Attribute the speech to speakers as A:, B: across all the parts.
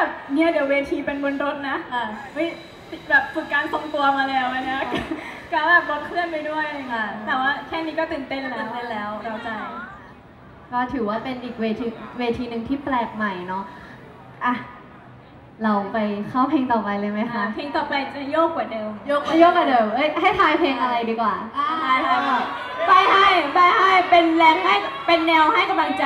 A: แบบเนี่ยเดี๋ยวเวทีเป็นบนรถนะ
B: อ่า
A: เฮ้ยแบบฝึกการทรงตัวมาแล้วอันเนี้ยการแบบรถเคลื่อนไปด้วยอะไรอย่างเงี้ย
B: ค่ะ
A: แต่ว่าแค่นี้ก็ตื่นเต้นแล้ว
B: ตื่นเต้นแล้ว
A: เราใจ
C: ก็ถือว่าเป็นอีกเวทีเวทีหนึ่งที่แปลกใหม่เนาะอะเราไปเข้าเพลงต่อไปเลยไหม
A: อะ
C: คะ
A: เพลงต่อไปจะโยกกว่าเดิม
B: ยก
C: ไม่ยกกันเดิมเอ้ยให้ทายเพลงอะไรดีกว่า
A: ใช่ค่ะ ไปให้ไปให้เป็นแรงให้เป็นแนวให้กำลังใจ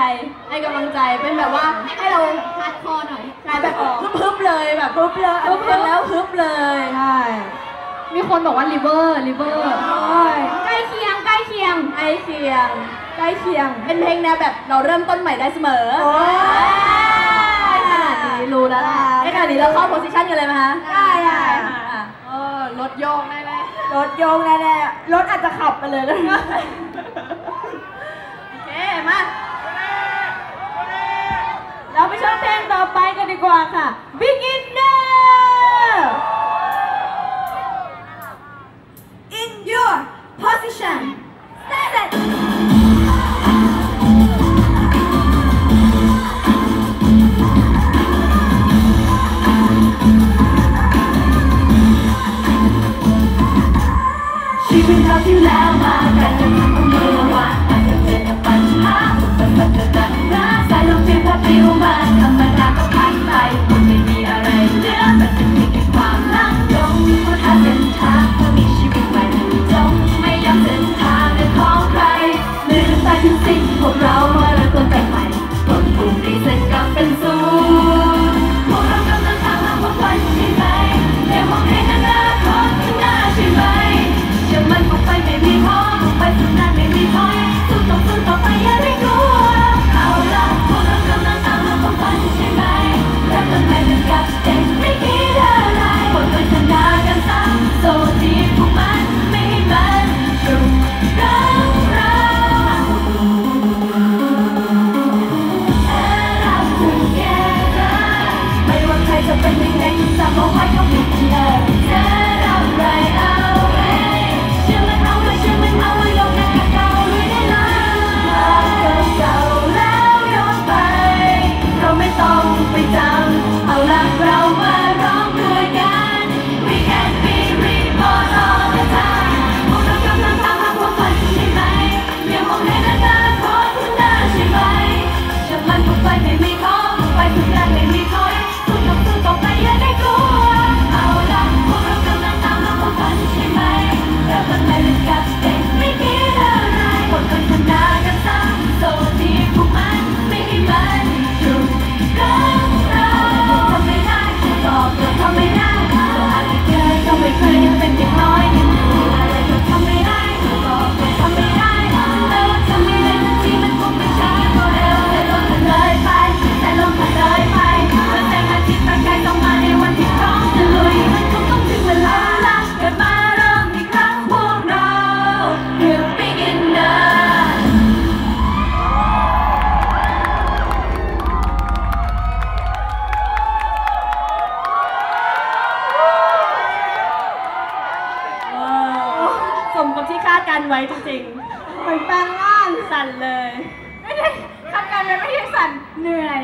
B: ให้กำลังใจเป็นแบบว่าให้เรา hardcore หน่อย
A: ใช่แบบ
B: ฮึบฮึบๆเลยแบบฮึบเลยฮึบแล้วฮึบเลย
C: ใช่มีคนบอกว่า river river
A: ใกล้เคียงใกล้เคียง
B: ใกล้เคียงใกล้เคียง เป็นเพลงแนวแบบเราเริ่มต้นใหม่ได้เสมอ
A: โอ้ย
C: ขนาดนี้รู้แล้วล่ะ
B: ในขณะนี้เราเข้า position กันเลยไหมคะ
A: ได้ได้ค่ะ
B: อะ
C: เออรถโยกได้ไหม
A: รถโยกแน่ๆรถอาจจะขับไปเลยแล้ว
B: โอเคมา
A: เราไปชมเพลงต่อไปกันดีกว่าค่ะ
B: b i
D: ชีวิตเราที่แล้วมากันจะทำเอามือวางอาจจะเจอกับปัญหาสุดมันจะหนักหนาสายลมที่พัดปลิวมาธรรมดาก็ผ่านไปมันไม่มีอะไรเหลือมันจะมีแค่ความลังจงค้นหาเส้นทางเพื่อมีชีวิตใหม่จงไม่ยอมเส้นทางเป็นของใครเมื่อน้ำตาถึงสิ้นพวกเรา จะเป็นยังไงจำเอาไว้ก็ผิดเลย
A: กับที่คาดการไว้จริงๆเหมือนแปลงร่างสั่นเลย ไม่ได้คาดการไว้ไม่ใช่สั่นเหนื่อย